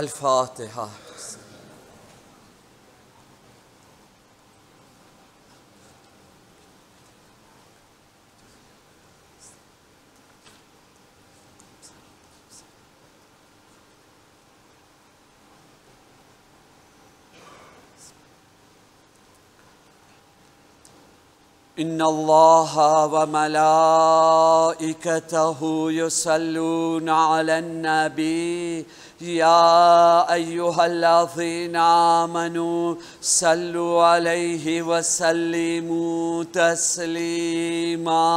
الفاتحة. إن الله وملائكته يصلون على النبي. يا أيها الذين آمنوا صلوا عليه وسلموا تسليما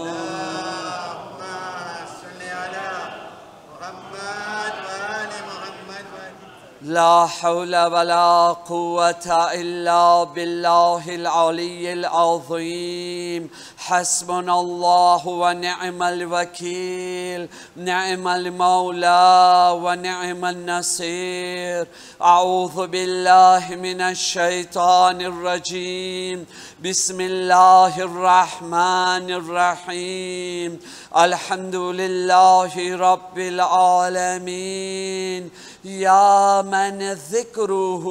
اللهم صل على محمد وآل محمد وآل لا حول ولا قوة إلا بالله العلي العظيم. حسبنا الله ونعم الوكيل. نعم المولى ونعم النصير. أعوذ بالله من الشيطان الرجيم. بسم الله الرحمن الرحيم. الحمد لله رب العالمين. يا من ذكره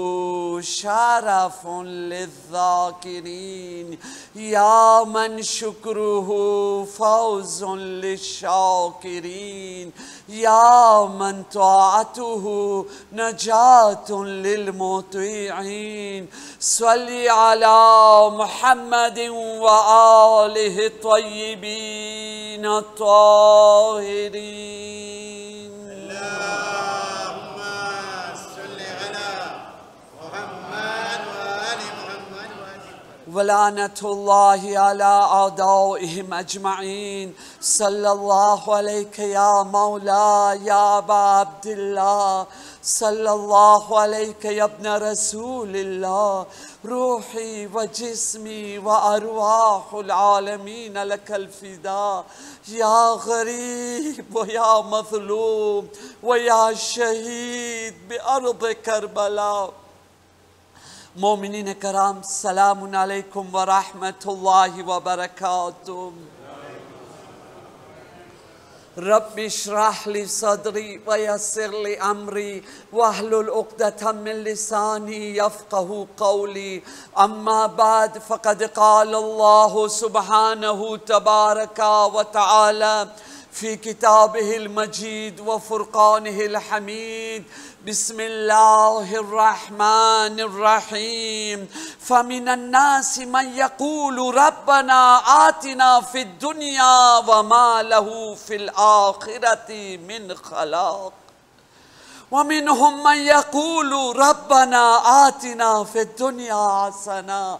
شرف للذاكرين يا من شكره فوز للشاكرين يا من طاعته نجاة للمطيعين. صل على محمد وآله الطيبين الطاهرين اللهم صل على محمد وآل محمد وآل ولعنة الله على أعدائهم أجمعين. صلى الله عليك يا مولاي يا أبا عبد الله. صلى الله عليك يا ابن رسول الله. روحي وجسمي وأرواح العالمين لك الفداء يا غريب ويا مظلوم ويا شهيد بأرض كربلاء. مؤمنین کرام سلام علیکم و رحمت الله و برکاته. رب اشرح لي صدري ويسر لي امري واحلل عقدة من لساني يفقه قولي اما بعد فقد قال الله سبحانه تبارك وتعالى في كتابه المجيد وفرقانه الحميد. بسم الله الرحمن الرحيم. فمن الناس من يقول ربنا آتنا في الدنيا وما له في الآخرة من خلاق. ومنهم من يقول ربنا آتنا في الدنيا حسنة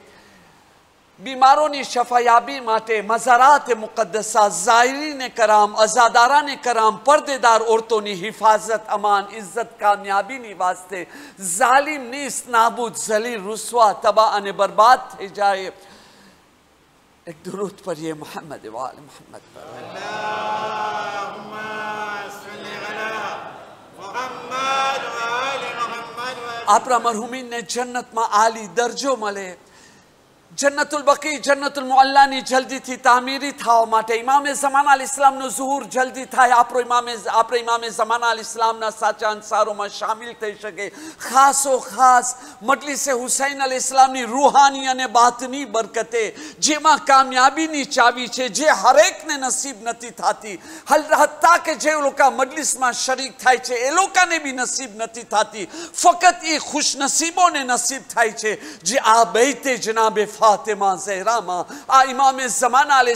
بیمارونی شفایابی ماتے مزارات مقدسہ زائرین کرام ازاداران کرام پردیدار عورتونی حفاظت امان عزت کامیابی نی واسطے ظالم نیس نابود زلیل رسوا تباہ برباد تھے جائے۔ ایک درود پر یہ محمد وعال محمد۔ پر اللہم صلی علی محمد وآل محمد آپرا مرحومین نے جنت ما آلی درجو ملے۔ જન્નતુલ બકી, જન્નતુલ મુઅલ્લાની જલ્દીથી તામીરી થવા માટે ઇમામે ઝમાના અલ ઇસ્લામનો ઝુહુર જલ્દી થાય. આપણો ઇમામે આપણે ઇમામે ઝમાના અલ ઇસ્લામના સાચા અંસારોમાં સામેલ થઈ શકે. ખાસો ખાસ મજલિસે હુસૈન અલ ઇસ્લામની રૂહાની અને બાતની બરકતે, જેમાં કામયાબીની ચાવી છે, જે હરેકને નસીબ નથી થતી. હલ હત્તા કે જે લોકો મજલિસમાં શરીક થાય છે, એ લોકોને બી નસીબ નથી થતી. ફક્ત એ ખુશનસીબોને નસીબ થાય છે, જે આ બૈતે જનાબે ફાતિમા ઝહેરામાં આ ઇમામે ઝમાન અલ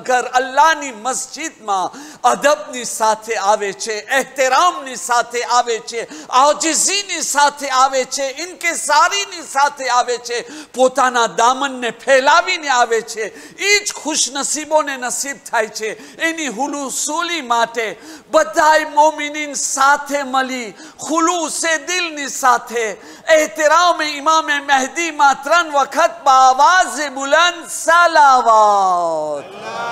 ઘર અલ્લાહની મસ્જિદમાં અદબની સાથે આવે છે એહતરામની સાથે આવે છે આજીઝીની સાથે આવે છે ઇનકેસારીની સાથે આવે છે પોતાના દામનને ફેલાવીને આવે છે એ જ ખુશનસીબોને નસીબ થાય છે એની હુલુસૂલી માટે બધાય મોમિનીન સાથે મળી ખુલુસે દિલની સાથે એહતરામ ઇમામે મહેદીમાં ત્રણ વખત બાવાઝ آواز بلند صلوات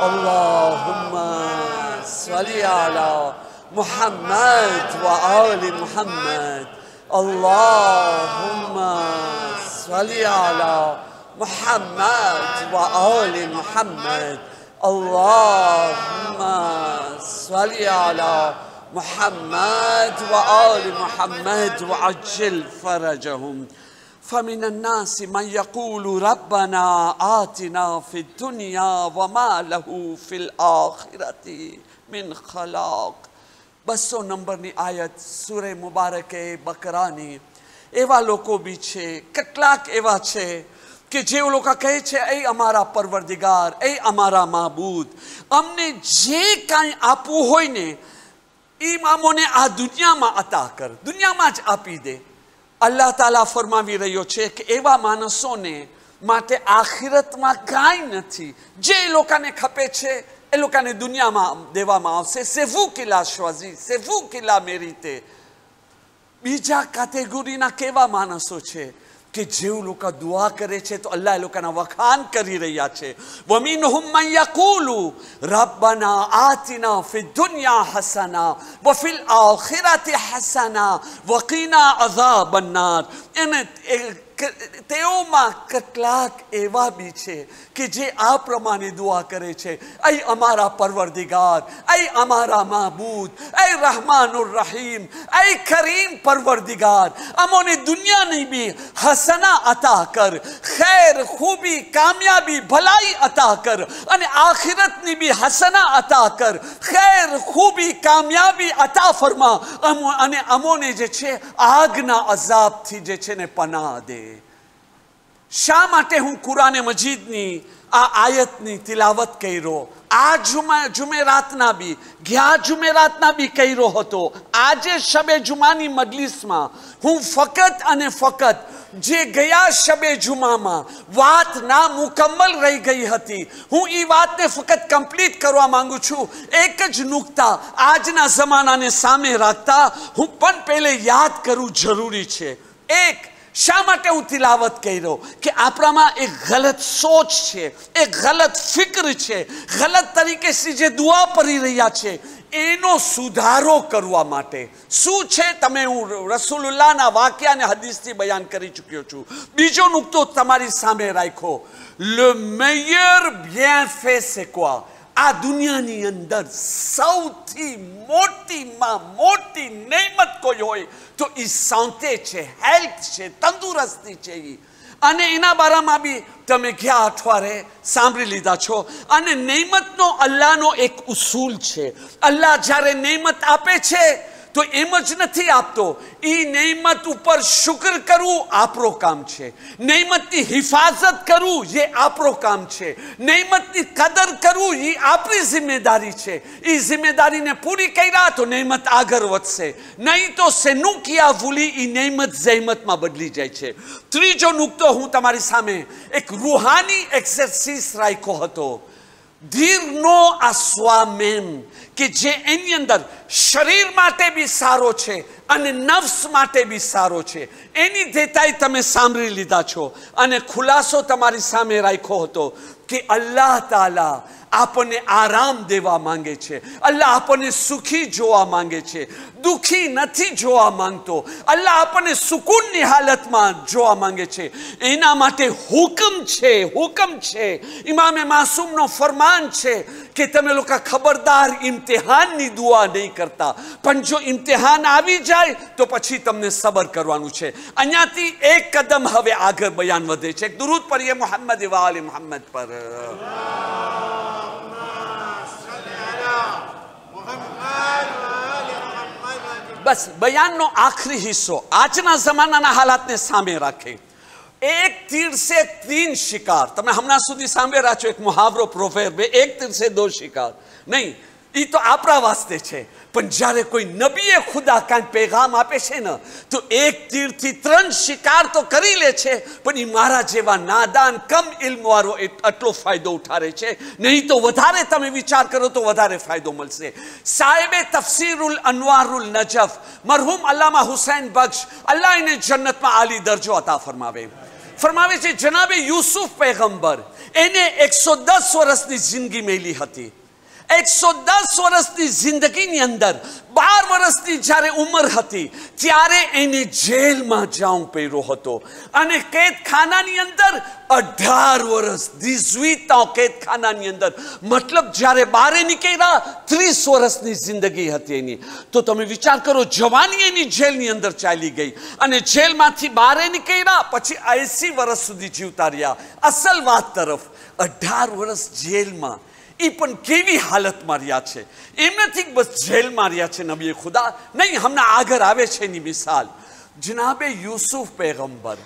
اللهم صلی على محمد وآل محمد. اللهم صلی على محمد وآل محمد. اللهم صلی على محمد وآل محمد وعجل فرجهم. فمن الناس من يقول ربنا آتنا في الدنيا وما له في الآخرة من خلاق બસો નંબરની આયત સુરે મુબારકે બકરાની એવા લોકો બી છે કેટલાક એવા છે કે જે લોકો કહે છે એ અમારા પરવરદિગાર એ અમારા માબૂદ અમને જે કાંઈ આપવું હોય ને એ મામોને આ દુનિયામાં અતા કર દુનિયામાં જ આપી દે અલ્લાહ તાલા ફરમાવી રહ્યો છે કે એવા માણસોને માટે આખિરતમાં કાંઈ નથી. જે એ લોકોને ખપે છે, એ લોકોને દુનિયામાં દેવામાં આવશે. સેવું કિલ્લા શ્વાઝી સેવું કિલ્લા મેરીતે બીજા કેટેગરીના કેવા માણસો છે? કે જેવું લોકો દુઆ કરે છે તો અલ્લાહ એ લોકોના વખાણ કરી રહ્યા છે. વમીનહુમ મન યકુલુ, રબ્બના આતિના ફિ દુનિયા હસના, વ ફિલ આખિરતિ હસના, વકીના અઝાબન નાર એને તેઓમાં કેટલાક એવા બી છે કે જે આ પ્રમાણે દુઆ કરે છે. અય અમારા પરવરદિગાર, અય અમારા મહબૂદ અય રહમાનુર રહીમ, અય કરીમ પરવરદિગાર, અમોને દુનિયાની બી હસના અતા કર, ખેર ખૂબી કામયાબી ભલાઈ અતા કર, અને આખિરતની બી હસના અતા કર, ખેર ખૂબી કામયાબી અતા ફરમા અને અમોને જે છે, આગના અઝાબથી જે છે ને પનાહ દે. શા માટે હું કુરાને મજીદની આ આયતની તિલાવત કર્યો? આ જુમા, જુમેરાતના બી ગયા જુમેરાતના બી કર્યો હતો. આજે શબે જુમાની મજલિસમાં હું ફકત અને ફકત જે ગયા શબે જુમામાં વાત ના મુકમ્મલ રહી ગઈ હતી, હું એ વાતને ફક્ત કમ્પ્લીટ કરવા માંગુ છું. એક જ નુકતા આજના જમાનાને સામે રાખતા હું પણ પહેલે યાદ કરવું જરૂરી છે. એક શા માટે હું તિલાવત કર્યો? કે આપણામાં એક ગલત સોચ છે, એક ગલત ફિક્ર છે, ગલત તરીકે જે દુઆ પડી રહ્યા છે, એનો સુધારો કરવા માટે. શું છે? તમે હું રસુલ્લાના વાક્ય અને હદીસથી બયાન કરી ચૂક્યો છું. બીજો નુકતો તમારી સામે રાખો le meilleur bienfait c'est quoi આ દુનિયાની અંદર સૌથી મોટીમાં મોટી નેમત કોઈ હોય તો એ સાંતે છે, હેલ્થ છે, તંદુરસ્તી છે એ અને એના બારામાં બી તમે ગયા અઠવાડિયે સાંભળી લીધા છો. અને નેમતનો અલ્લાહનો એક ઉસૂલ છે. અલ્લાહ જ્યારે નેમત આપે છે તો એમ જ નથી આપતો. એ નેમત ઉપર શુક્ર કરવું આપણો કામ છે. નેમતની હિફાજત કરવું એ આપણો કામ છે. નેમતની કદર કરવું એ આપણી જિમ્મેદારી છે. એ જિમ્મેદારીને પૂરી કર્યા તો નેમત આગળ વધશે. નહીં તો સેનું કિયા ભૂલી એ નેમત જહેમતમાં બદલી જાય છે. ત્રીજો નુકતો હું તમારી સામે એક રૂહાની એક્સરસાઇઝ રાખ્યો હતો. ધીરનો આ સ્વામેન કે જે એની અંદર શરીર માટે બી સારો છે અને નફ્સ માટે બી સારો છે. એની દેતાઈ તમે સાંભળી લીધા છો. અને ખુલાસો તમારી સામે રાખ્યો હતો કે અલ્લાહ તાલા આપણને આરામ દેવા માંગે છે. અલ્લાહ આપણને સુખી જોવા માંગે છે. દુખી નથી જોવા માંગતો. અલ્લાહ આપણને સુકૂનની હાલતમાં જોવા માંગે છે. એના માટે હુકમ છે હુકમ છે. ઇમામે માસૂમનો ફરમાન છે કે તમે લોકો ખબરદાર ઇમ્તિહાનની દુઆ નહીં કરતા. પણ જો ઇમ્તિહાન આવી જાય તો પછી તમને સબર કરવાનું છે. અહીંયાથી એક કદમ હવે આગળ બયાન વધે છે. દુરુદ પડીએ મોહમ્મદ વાલી મોહમ્મદ પર. બસ બયાનનો આખરી હિસ્સો આજના જમાનાના હાલાતને સામે રાખે એક તીર સે તીન શિકાર તમે હમણાં સુધી સાંભળ્યા છો એક મુહાવરો પ્રોફેર એક તીર સે દો શિકાર નહીં એ તો આપણા વાસ્તે છે. પણ જ્યારે કોઈ નબીએ ખુદા કાંઈ પેગામ આપે છે ને, તો એક તીરથી ત્રણ શિકાર તો કરી લે છે, પણ એ મારા જેવા નાદાન કમ ઇલ્મવાળો આટલો ફાયદો ઉઠારે છે. નહીં તો વધારે તમે વિચાર કરો તો વધારે ફાયદો મળશે. સાહેબે તફસીરુલ અનવારુલ નજફ, મરહુમ અલ્લામા હુસૈન બક્ષ, અલ્લાહ એને જન્નતમાં આલી દરજો અતા ફરમાવે. ફરમાવે છે, જનાબે યુસુફ પેગંબર, એને એકસો દસ વર્ષની જિંદગી મેલી હતી. એકસો દસ વર્ષની જિંદગીની અંદર, બાર વર્ષની જ્યારે ઉંમર હતી, ત્યારે એને જેલમાં જાઉં પહેર્યો હતો. અને કેદખાનાની અંદર અઢાર વર્ષ દીઝવીતા કેદખાનાની અંદર. મતલબ જ્યારે બારે નીકળ્યા, ત્રીસ વર્ષની જિંદગી હતી એની. તો તમે વિચાર કરો, જવાની એની જેલની અંદર ચાલી ગઈ. અને જેલમાંથી બારે નીકળ્યા, પછી એસી વર્ષ સુધી જીવતા રહ્યા. અસલ વાત તરફ, અઢાર વર્ષ જેલમાં એ પણ કેવી હાલતમાં રહ્યા છે? એમ નથી બસ જેલમાં રહ્યા છે, નબીએ ખુદા. નહીં, હમણાં આગળ આવે છે એની મિસાલ. જનાબે યુસુફ પેગંબર,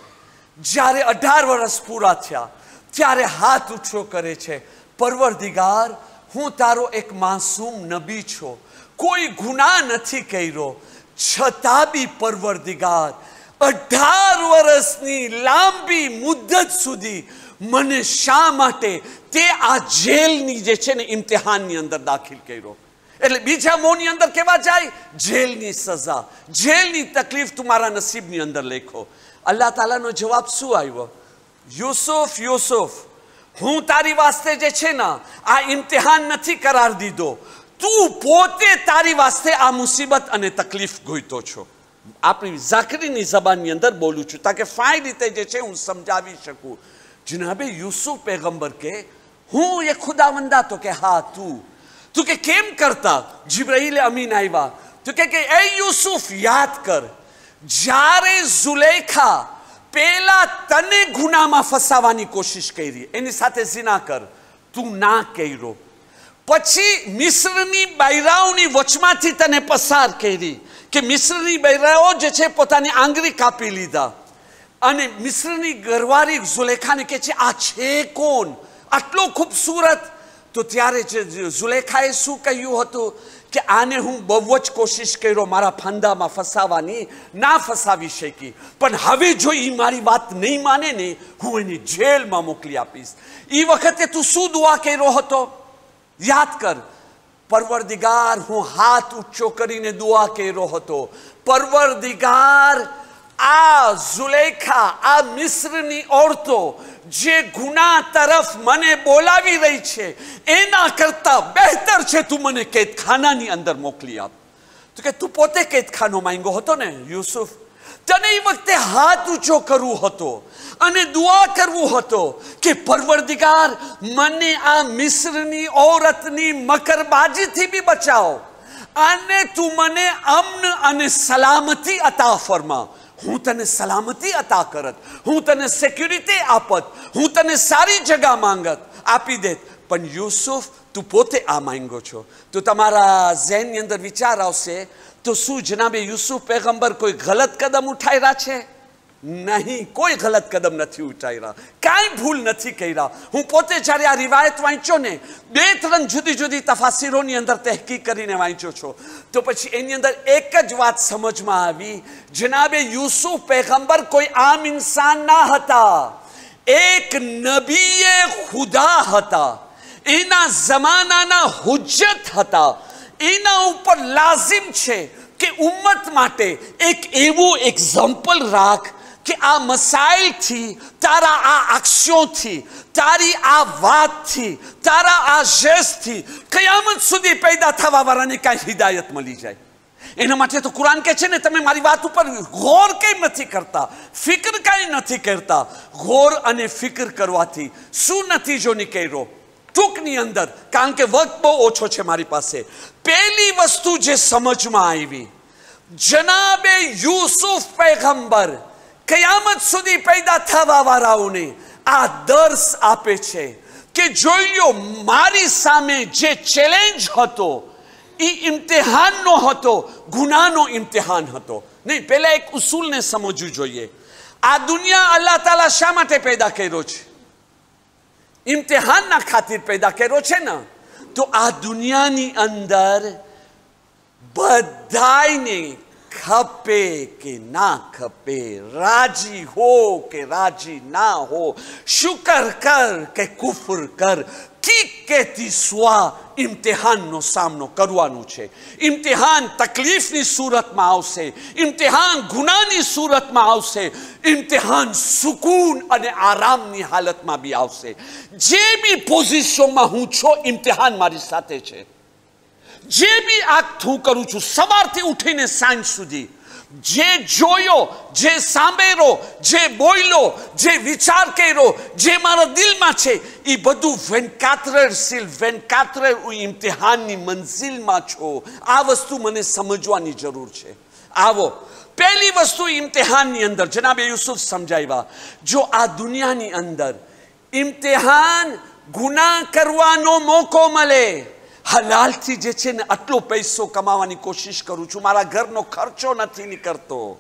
જ્યારે અઢાર વર્ષ પૂરા થયા, ત્યારે હાથ ઊંચો કરે છે, પરવરદિગાર, હું તારો એક માસૂમ નબી છો. કોઈ ગુનાહ નથી કર્યો. છતાં બી પરવરદિગાર, અઢાર વર્ષની લાંબી મુદ્દત સુધી મને શા માટે તે આ જેલની જે છે ને ઇમ્તિહાનની અંદર દાખલ કર્યો? એટલે બીજા મોની અંદર કેવા જાય? જેલની સજા. જેલની તકલીફ તું મારા નસીબની અંદર લેખો. અલ્લાહ તાલાનો જવાબ શું આવ્યો? યુસુફ યુસુફ, હું તારી વાસ્તે જે છે ને આ ઇમ્તિહાન નથી કરાર દીધો. તું પોતે તારી વાસ્તે આ મુસીબત અને તકલીફ ગોઈતો છો. આપણી ઝાકરીની જબાનની અંદર બોલું છું, તાકે ફાઈ રીતે જે છે હું સમજાવી શકું. જનાબે યુસુફ પેગંબર કે, હું એ ખુદાવંદા તો કે હા, તું. તું કે કેમ કરતા? જિબ્રાહીલ અમીન આવ્યા તું કે, એ યુસુફ, યાદ કર. જ્યારે ઝુલેખા પેલા તને ગુનામાં ફસાવાની કોશિશ કરી, એની સાથે ઝીના કર. તું ના કર્યો પછી મિશ્રની બૈરાઓની વચમાંથી તને પસાર કરી કે મિશ્રની બૈરાઓ જે છે પોતાની આંગળી કાપી લીધા. અને મિશ્રની ગરવારી ઝુલેખાને કહે છે, આ છે કોણ? આટલો ખૂબસૂરત. તો ત્યારે જે ઝુલેખાએ શું કહ્યું હતું? કે આને હું બહુ જ કોશિશ કર્યો, મારા ફાંદામાં ફસાવાની, ના ફસાવી શકી. પણ હવે જો એ મારી વાત નહીં માને ને, હું એની જેલમાં મોકલી આપીશ. એ વખતે તું શું દુઆ કર્યો હતો? યાદ કર, પરવરદિગાર હું હાથ ઊંચો કરીને દુઆ કર્યો હતો. પરવરદિગાર આ ઝુલેખા, આ મિશ્રની ઓરતો જે ગુના તરફ મને બોલાવી રહી છે, એના કરતા બહેતર છે તું મને કેદખાનાની અંદર મોકલી આપ. તો કે તું પોતે કેદખાનો માંગ્યો હતો ને, યુસુફ? તને એ વખતે હાથ ઊંચો કરવું હતો અને દુઆ કરવું હતો કે પરવરદિગાર, મને આ મિશ્રની ઓરતની મકરબાજીથી બી બચાવો. અને તું મને અમ્ન અને સલામતી અતા ફરમા. હું તને સલામતી અતા કરત હું તને સિક્યુરિટી આપત હું તને સારી જગા માંગત, આપી દેત. પણ યુસુફ, તું પોતે આ માંગો છો? તો તમારા ઝેનની અંદર વિચાર આવશે, તો શું જનાબે યુસુફ પેગંબર કોઈ ગલત કદમ ઉઠાવ્યા છે? નહીં, કોઈ ગલત કદમ નથી ઉઠાવ્યા કાંઈ ભૂલ નથી કર્યા. હું પોતે જ્યારે આ રિવાયત વાંચ્યો ને, બે ત્રણ જુદી જુદી તફાસીરોની અંદર તહેકીક કરીને વાંચ્યો છો. તો પછી એની અંદર એક જ વાત સમજમાં આવી, જનાબે યુસુફ પેગંબર કોઈ આમ ઇન્સાન ના હતા. એક નબીએ ખુદા હતા. એના જમાનાના હુજ્જત હતા. એના ઉપર લાઝિમ છે કે ઉમ્મત માટે એક એવું એક્ઝામ્પલ રાખ કે આ મસાઇલથી, તારા આ અક્ષોથી તારી આ વાતથી, તારા આ જેસથી કયામત સુધી પેદા થવા વાળાની કાંઈ હિદાયત મળી જાય? એના માટે તો કુરાન કહે છે ને, તમે મારી વાત ઉપર ગોર કંઈ નથી કરતા, ફિકર કાંઈ નથી કરતા. ગોર અને ફિકર કરવાથી શું નતીજો નીકળ્યો? ટૂંકની અંદર, કારણ કે વખત બહુ ઓછો છે મારી પાસે. પહેલી વસ્તુ જે સમજમાં આવી, જનાબે યુસુફ પૈગંબર કયામત સુધી પેદા થવા વાળાઓને આ દર્શ આપે છે કે જોઈ મારી સામે જે ચેલેન્જ હતો એ ઇમ્તિહાનનો હતો, ગુનાનો ઇમ્તિહાન હતો. નહીં, પહેલાં એક ઉસૂલને સમજવું જોઈએ. આ દુનિયા અલ્લાહ તાલા શા માટે પેદા કર્યો છે? ઇમ્તિહાનના ખાतिर પેદા કર્યો છે ને? તો આ દુનિયાની અંદર બધાયને ખપે કે ના ખપે રાજી હો કે રાજી ના હો શુકર કર કે કુફર કર કી કેતી સ્વા ઇમ્તિહાનનો સામનો કરવાનો છે ઇમ્તિહાન તકલીફની સુરતમાં આવશે ઇમ્તિહાન ગુનાની સુરતમાં આવશે ઇમ્તિહાન સુકૂન અને આરામની હાલતમાં બી આવશે જે બી પોઝિશનમાં હું છો ઇમ્તિહાન મારી સાથે છે જે બી આ હું કરું છું, સવારથી ઉઠીને સાંજ સુધી. જે જોયો, જે સાંભળ્યો, જે બોલ્યો, જે વિચાર કર્યો, જે મારા દિલમાં છે એ બધું વેનકાત્રર સીલ વેનકાત્રર ઇમ્તિહાનની મંઝિલમાં છો. આ વસ્તુ મને સમજવાની જરૂર છે. આવો. પહેલી વસ્તુ ઇમ્તિહાનની અંદર, જનાબે યુસુફ સમજાવ્યા, જો આ દુનિયાની અંદર ઇમ્તિહાન ગુના કરવાનો મોકો મળે હલાલથી જે છે ને આટલો પૈસો કમાવાની કોશિશ કરું છું, મારા ઘરનો ખર્ચો નથી નીકળતો.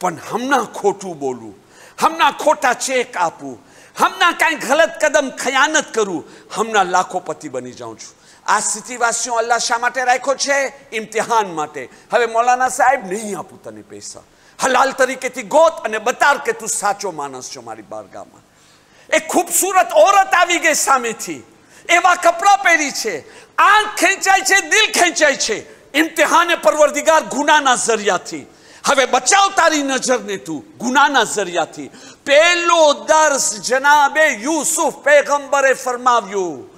પણ હમણાં ખોટું બોલું, હમણાં ખોટા ચેક આપું, હમણાં કાંઈ ગલત કદમ ખયાનત કરું, હમણાં લાખોપતિ બની જાઉં છું. આ સ્થિતિવાસીઓ અલ્લાહ શા માટે રાખ્યો છે? ઇમ્તિહાન માટે. હવે મૌલાના સાહેબ નહીં આપું તને પૈસા. હલાલ તરીકેથી ગોત અને બતાર કે તું સાચો માણસ છો મારી બારગામાં એ ખૂબસૂરત ઓરત આવી ગઈ સામેથી. એવા કપડાં પહેરી છે. આંખ ખેંચાય છે, દિલ ખેંચાય છે. ઇમ્તિહાને પરવરદિગાર ગુનાના જરિયાથી. હવે બચાવ તારી નજરને તું, ગુનાના જરિયાથી. પહેલો દર્શ જનાબે યુસુફ પેગંબરે ફરમાવ્યું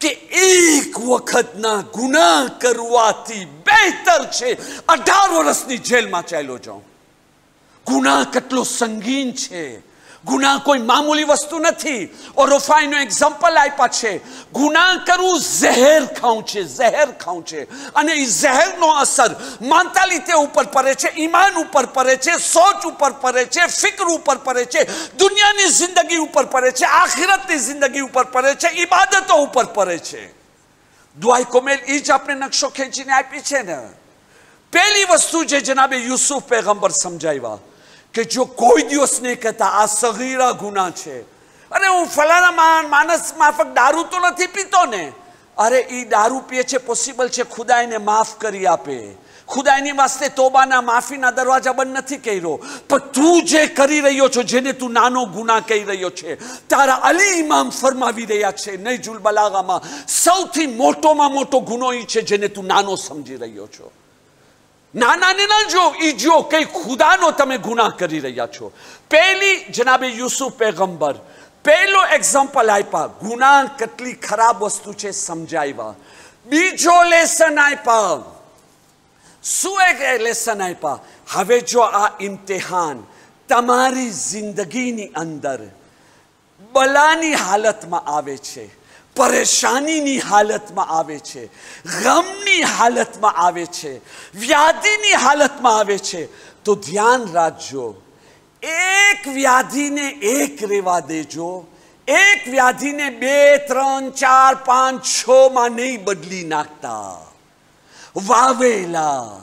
કે એક વખતના ગુના કરવાથી બહેતર છે. અઢાર વર્ષની જેલમાં ચાલ્યો જાઉં. ગુના કેટલો સંગીન છે. ગુના કોઈ મામૂલી વસ્તુ નથી. ઓરોફાઈનો એક્ઝામ્પલ આપ્યા છે. ગુના કરવું ઝહેર ખાઉં છે ઝહેર ખાઉં છે. અને એ ઝહેરનો અસર મેન્ટાલિટી ઉપર પડે છે, ઈમાન ઉપર પડે છે, સોચ ઉપર પડે છે, ફિક્ર ઉપર પડે છે, દુનિયાની જિંદગી ઉપર પડે છે, આખિરતની જિંદગી ઉપર પડે છે ઇબાદતો ઉપર પડે છે. દુઆઈ કોમેલ એ જ આપણે નકશો ખેંચીને આપી છે ને. પહેલી વસ્તુ જે જનાબે યુસુફ પેગંબર સમજાવ્યા કે જો કોઈ દિવસ નહીં કહેતા, આ સગીરા ગુના છે. અરે હું ફલાણા માણસ માફક દારૂ તો નથી પીતો ને. અરે એ દારૂ પીએ છે પોસિબલ છે ખુદા એને માફ કરી આપે. ખુદા એની વાસ્તે તોબાના માફીના દરવાજા બંધ નથી કર્યો. પણ તું જે કરી રહ્યો છો, જેને તું નાનો ગુના કહી રહ્યો છે, તારા અલી ઇમામ ફરમાવી રહ્યા છે નહીં જુલ બલાગામાં. સૌથી મોટોમાં મોટો ગુનો એ છે, જેને તું નાનો સમજી રહ્યો છો. નાનાને ન જો એ જો કઈ ખુદાનો તમે ગુનાહ કરી રહ્યા છો. પહેલી, જનાબે યુસુફ પેગંબર, પહેલો એક્ઝામ્પલ આપ્યા ગુનાહ કેટલી ખરાબ વસ્તુ છે સમજાવ્યા બીજો લેસન આપ્યા શું એક લેસન આપ્યા હવે જો આ ઇમ્તિહાન તમારી જિંદગીની અંદર બલાની હાલતમાં આવે છે. પરેશાનીની હાલતમાં આવે છે, ગમની હાલતમાં આવે છે, વ્યાધિની હાલતમાં આવે છે. તો ધ્યાન રાખજો, એક વ્યાધિને એક રેવા દેજો, એક વ્યાધિને બે, ત્રણ, ચાર, પાંચ છ માં નહીં બદલી નાખતા. વાવેલા,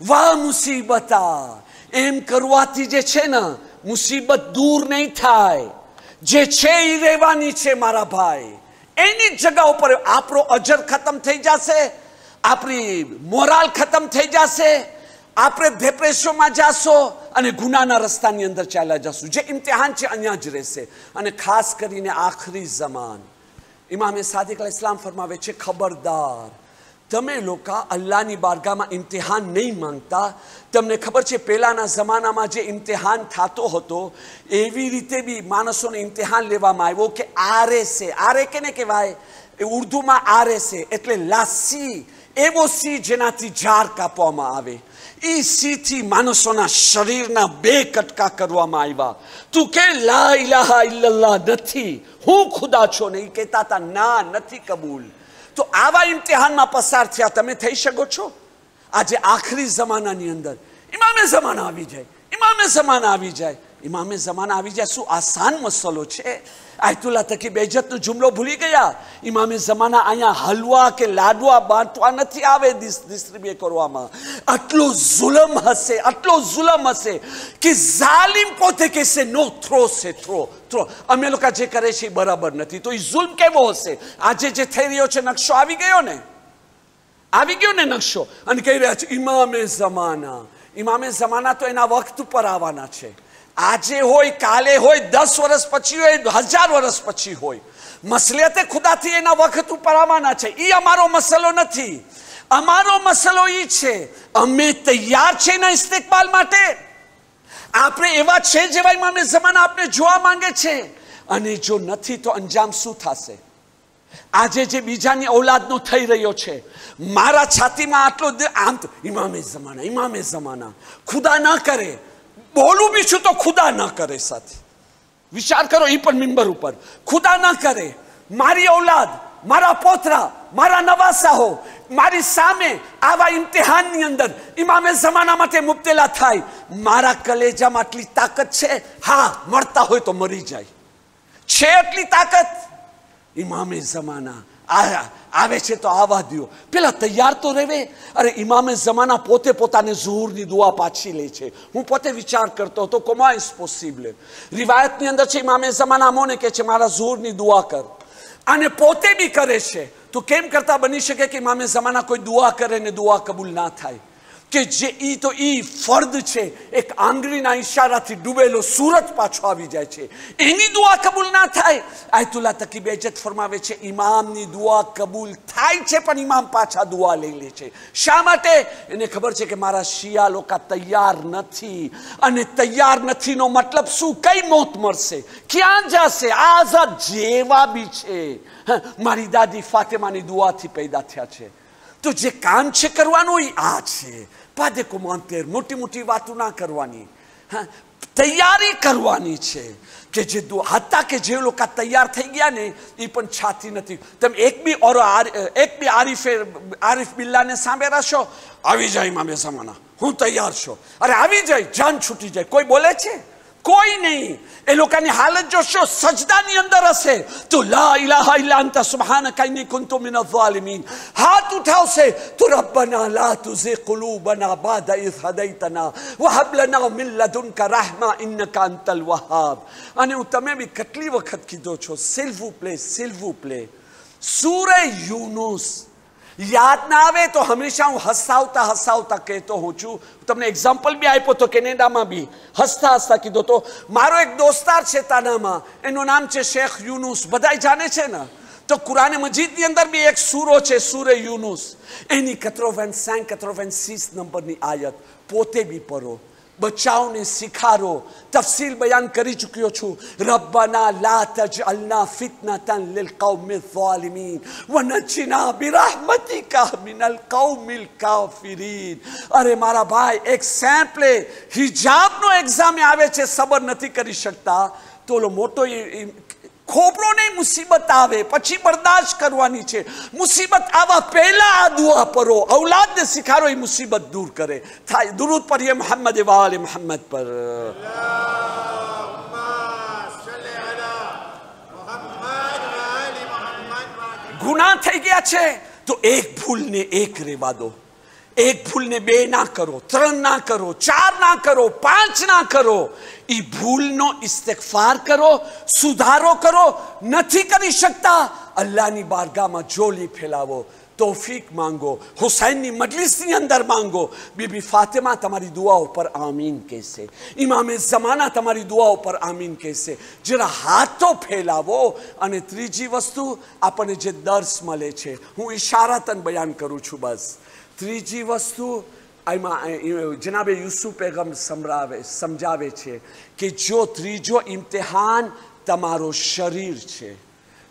વાહ મુસીબતા, એમ કરવાથી જે છે ને, મુસીબત દૂર નહીં થાય. જે છે એ રહેવાની છે મારા ભાઈ. એની જગા ઉપર આપણો અજર ખતમ થઈ જશે, આપણી મોરાલ ખતમ થઈ જશે, આપણે ડિપ્રેશનમાં જાશો અને ગુનાના રસ્તાની અંદર ચાલ્યા જશું. જે ઇમ્તિહાન છે અહીંયા જ રહેશે. અને ખાસ કરીને આખરી જમાન. ઇમામે સાદિક ઇસ્લામ ફરમાવે છે, ખબરદાર, તમે લોકો અલ્લાહની બારગામાં ઇમ્તિહાન નહીં માંગતા તમને ખબર છે, પહેલાંના જમાનામાં જે ઇમ્તિહાન થતો હતો, એવી રીતે બી માણસોને ઇમ્તિહાન લેવામાં આવ્યો કે આરે છે આરે કેને કહેવાય? એ ઉર્દુમાં છે એટલે લાસી એવો સી જેનાથી ઝાર કાપવામાં આવે. એ સીથી માણસોના શરીરના બે કટકા કરવામાં આવ્યા. તું કે લા ઇલાહા ઇલ્લલ્લાહ નથી. હું ખુદા છો ને એ કહેતા હતા, ના, નથી કબૂલ. તો આવા ઇમ્તિહાનમાં પસાર થયા, તમે થઈ શકો છો? આજે આખરી જમાનાની અંદર ઇમામે જમાના આવી જાય ઇમામે જમાના આવી જાય. ઇમામે જમાના આવી જાય, શું આસાન મસલો છે? આયતુલ્લા તકી બેજતનો જુમલો ભૂલી ગયા? ઇમામે જમાના અહીંયા હલવા કે લાડવા બાંધવા નથી આવે ડિસ્ટ્રીબ્યુટ કરવામાં. આટલો જુલમ હશે, આટલો જુલમ હશે કે ઝાલિમ પોતે કહેશે નો થ્રો છે થ્રો થ્રો અમે લોકો જે કરે છે એ બરાબર નથી. તો એ જુલ્મ કેવો હશે? આજે જે થઈ રહ્યો છે, નકશો આવી ગયો ને? આવી ગયો ને નકશો અને કહી રહ્યા છે ઇમામે જમાના ઇમામે જમાના તો એના વખત ઉપર આવવાના છે આજે હોય કાલે હોય દસ વર્ષ પછી હોય હજાર વર્ષ પછી હોય મસલિયતે ખુદાથી એના વખત ઉપર આવવાના છે એ અમારો મસલો નથી અમારો મસલો એ છે અમે તૈયાર છે એના ઇસ્તેકબાલ માટે આપણે એવા છે જેવા ઇમામે જમાના આપણે જોવા માંગે છે અને જો નથી તો અંજામ શું થશે આજે જે બીજાની ઔલાદનો થઈ રહ્યો છે, મારા છાતીમાં આટલો આમ ઇમામે જમાના ઇમામે જમાના. ખુદા ન કરે. બોલું બી છું તો ખુદા ન કરે સાથે. વિચાર કરો એ પણ મેમ્બર ઉપર. ખુદા ન કરે. મારી ઔલાદ, મારા પોતરા, મારા નવાસાઓ મારી સામે આવા ઇમ્તિહાનની અંદર ઇમામે જમાના માટે મુબતેલા થાય. મારા કલેજામાં આટલી તાકાત છે? હા, મળતા હોય તો મરી જાય. છે એટલી તાકાત? ઇમામે જમાના. આયા આવે છે તો આવા દો પેલા તૈયાર તો રહેવે અરે ઇમામે જમાના પોતે પોતાને ઝુહુરની દુઆ પાછી લે છે. હું પોતે વિચાર કરતો હતો, કોમા ઇઝ પોસિબલ રિવાયતની અંદર છે, ઇમામે જમાના મોને કહે છે, મારા ઝુહુરની દુઆ કર. અને પોતે બી કરે છે. તો કેમ કરતા બની શકે કે ઇમામે જમાના કોઈ દુઆ કરે ને દુઆ કબૂલ ના થાય? કે જે ઈ તો ઈ ફર્દ છે, એક આંગળીના ઈશારાથી ડૂબેલો સુરત પાછો આવી જાય છે. એની દુઆ કબૂલ ના થાય. આયતુલ્લા તકી બેજત ફરમાવે છે ઇમામની દુઆ કબૂલ થાય છે, પણ ઇમામ પાછા દુઆ લઈ લે છે. શા માટે? એને ખબર છે કે મારા શિયા લોકો તૈયાર નથી. અને તૈયાર નથીનો મતલબ શું? કઈ મોત મળશે? ક્યાં જશે? આઝાદ જેવા બી છે. મારી દાદી ફાતેમાની દુઆથી પેદા થયા છે. તો જે કામ છે કરવાનું એ આ છે. પાદે કુમાંતેર મોટી મોટી વાતો ના કરવાની. હા, તૈયારી કરવાની છે. કે જે હતા કે જે લોકો તૈયાર થઈ ગયા ને એ પણ છાતી નથી. તમે એક બી ઓર એક બી આરીફે આરીફ બિલ્લાને સામે છો આવી જાય મામે સમાના હું તૈયાર છું. અરે આવી જાય, જાન છૂટી જાય. કોઈ બોલે છે? કોઈ નહીં. એ લોકોની હાલત જોશો, સજદાની અંદર હશે. તો લા ઇલાહા ઇલ્લા અંતા સુબહાનકા ઇન્ની કુંતુ મિન ઝાલિમીન. હાથ ઉઠાવશે, તો રબ્બના લા તુઝિગ કુલુબના બાદા ઇઝ હદૈતના. વહબ લના મિન લદુનકા રહમા ઇન્નકા અંતલ વહાબ. અને હું તમે બી કેટલી વખત કીધો છો, સિલ્વુ પ્લે સિલ્વુ પ્લે. સૂરે યુનુસ યાદ ના આવે તો હંમેશા હું હસાવતા હસાવતા કહેતો હોઉં છું. તમને એક્ઝામ્પલ બી આપ્યો તો કેનેડામાં બી. હસતા હસતા કીધો તો, મારો એક દોસ્તાર છે તાનામાં. એનું નામ છે શેખ યુનુસ. બધાય જાણે છે ને? તો કુરાને મજીદની અંદર બી એક સૂરો છે, સૂરે યુનુસ. એની કતરો કત્રોવેન સેન કત્રોવેન સીસ નંબરની આયત પોતે બી પરો બચાવને શિખારો, તફસીલ બયાન કરી ચૂક્યો છું. રબ્બના લા તજઅલના ફિતનતન લિલકૌમિ ઝાલિમીન. બિરાહમતી બિરહમતિકા મિનલ કૌમિલ કાફિરીન. અરે મારા ભાઈ, એક સેમ્પલે હિજાબનો એક્ઝામે આવે છે, સબર નથી કરી શકતા. તો ઓલો મોટો ખોપરોને મુસીબત આવે, પછી બરદાશ્ત કરવાની છે. મુસીબત આવા પહેલા આ દુઆ પરો. ઔલાદને શીખારો એ મુસીબત દૂર કરે. થાય, દુરુદ પર એ મોહમ્મદ વાલે મોહમ્મદ પર. ગુના થઈ ગયા છે, તો એક ભૂલને એક રેવા દો. એક ભૂલને બે ના કરો, ત્રણ ના કરો, ચાર ના કરો, પાંચ ના કરો એ ભૂલનો ઇસ્તેકફાર કરો, સુધારો કરો, નથી કરી શકતા. અલ્લાહની બારગામાં જોલી ફેલાવો, તોફીક માંગો, હુસૈનની મજલિસની અંદર માંગો. બીબી ફાતેમા તમારી દુઆ ઉપર આમીન કહેશે. ઇમામે જમાના તમારી દુઆ ઉપર આમીન કહેશે. જરા હાથો ફેલાવો અને ત્રીજી વસ્તુ આપણને જે દર્શ મળે છે, હું ઇશારાતન બયાન કરું છું બસ. ત્રીજી વસ્તુ એમાં જનાબે યુસુફ પેગમ સમરાવે સમજાવે છે કે જો ત્રીજો ઇમ્તિહાન તમારો શરીર છે,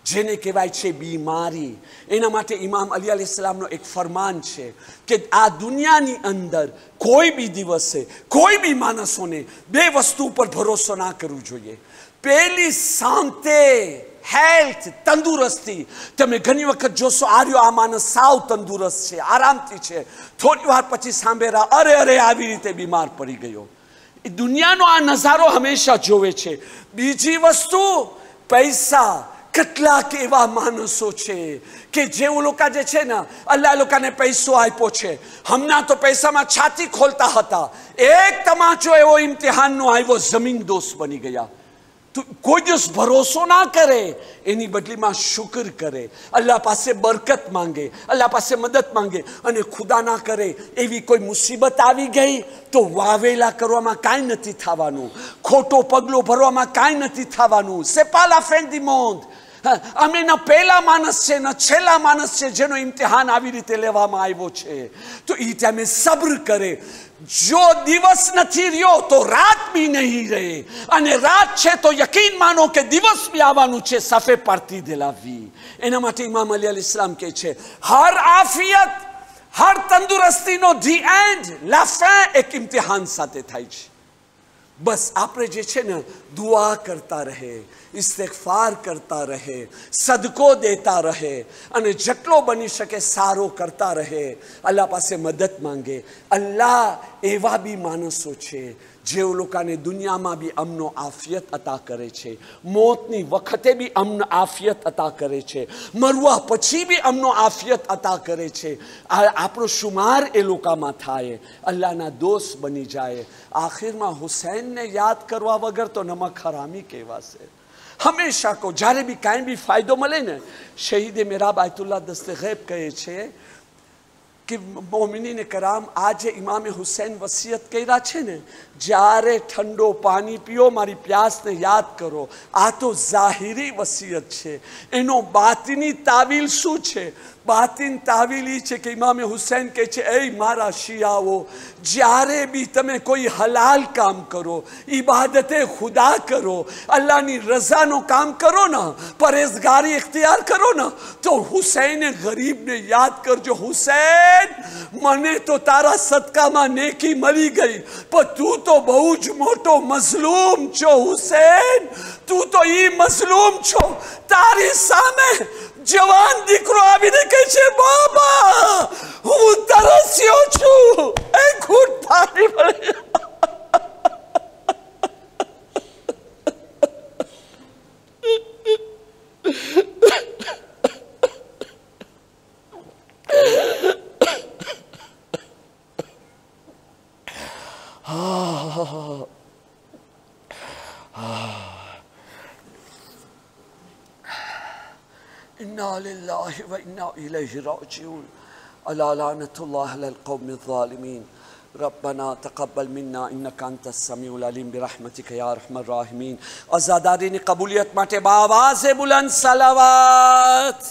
જેને કહેવાય છે બીમારી. એના માટે ઇમામ અલી અલી સ્લામનો એક ફરમાન છે કે આ દુનિયાની અંદર કોઈ બી દિવસે, કોઈ બી માણસોને બે વસ્તુ ઉપર ભરોસો ના કરવો જોઈએ. પહેલી, શાંતે. હેલ્થ તંદુરસ્તી. તમે ઘણી વખત જોશો, આર્યો આ માણસ સાવ તંદુરસ્ત છે, આરામથી છે. થોડી વાર પછી સાંભેરા અરે અરે, આવી રીતે બીમાર પડી ગયો. એ દુનિયાનો આ નજારો હંમેશા જોવે છે. બીજી વસ્તુ, પૈસા. કેટલાક એવા માણસો છે કે જેઓ લોકો જે છે ને, અલ્લાહ લોકોને પૈસો આપ્યો છે. હમણાં તો પૈસામાં છાતી ખોલતા હતા. એક તમાચો એવો ઇમ્તિહાનનો આવ્યો, જમીન દોષ બની ગયા. તો કોઈ દિવસ ભરોસો ના કરે, એની બદલીમાં શુક્ર કરે. અલ્લાહ પાસે બરકત માંગે, અલ્લાહ પાસે મદદ માંગે અને ખુદા ના કરે. એવી કોઈ મુસીબત આવી ગઈ તો વાવેલા કરવામાં કાંઈ નથી થવાનું. ખોટો પગલો ભરવામાં કાંઈ નથી થવાનું. સેપાલા ફેન્ડી મોંધ અમે ન પહેલા માણસ છે, ન છેલ્લા માણસ છે જેનો ઇમ્તિહાન આવી રીતે લેવામાં આવ્યો છે. તો એ ટાઈમે સબ્ર કરે. જો દિવસ નથી રહ્યો, તો રાત બી નહીં રહે. અને રાત છે, તો યકીન માનો કે દિવસ બી આવવાનું છે, સફે પારતી દિલાવી. એના માટે ઇમામ અલી અલ ઇસ્લામ કહે છે, હર આફિયત, હર તંદુરસ્તીનો ધી એન્ડ લાફે એક ઇમ્તિહાન સાથે થાય છે. બસ આપણે જે છે ને દુઆ કરતા રહે, ઇસ્તેગફાર કરતા રહે, સદકો દેતા રહે અને જેટલો બની શકે સારો કરતા રહે. અલ્લાહ પાસે મદદ માંગે. અલ્લાહ એવા બી માણસો છે જેઓ લોકોને દુનિયામાં બી અમનો આફિયત અતા કરે છે, મોતની વખતે બી અમન આફિયત અતા કરે છે, મરવા પછી બી અમનો આફિયત અતા કરે છે. આપણો શુમાર એ લોકોમાં થાય, અલ્લાહના દોસ્ત બની જાય. આખિરમાં હુસૈનને યાદ કરવા વગર તો નમક હરામી કહેવાશે. હંમેશા કહો, જ્યારે બી કાંઈ બી ફાયદો મળે ને, શહીદે મેરા બાયતુલ્લા દસ્તે ગેબ કહે છે કે મોમિનીને કરામ, આજે ઇમામે હુસૈન વસિયત કર્યા છે ને, જ્યારે ઠંડો પાણી પીઓ, મારી પ્યાસને યાદ કરો. આ તો ઝાહિરી વસિયત છે. એનો બાતની તાવીલ શું છે? બાતિન તાવીલ ઈ છે કે ઇમામે હુસૈન કહે છે એ મારા શિયાઓ જ્યારે બી તમે કોઈ હલાલ કામ કરો ઈબાદતે ખુદા કરો અલ્લાહની રઝાનું કામ કરો ને પરેઝગારી ઇખ્તિયાર કરો ને તો હુસૈને ગરીબને યાદ કરજો હુસૈન મને તો તારા સદકામાં નેકી મળી ગઈ પણ તું તો બહુ જ મોટો મઝલૂમ છો હુસૈન તું તો ઈ મઝલૂમ છો તારી સામે જવાન દીકરો આવીને કહે છે બાબા હું તરસ્યો છું એ ઘૂંટ પાણી મળે إنا لله وإنا إليه راجعون. ألا لعنة الله على القوم الظالمين. ربنا تقبل منا إنك أنت السميع العليم. برحمتك يا أرحم الراحمين. آزاداری قبولیت માટે با آواز بلند صلوات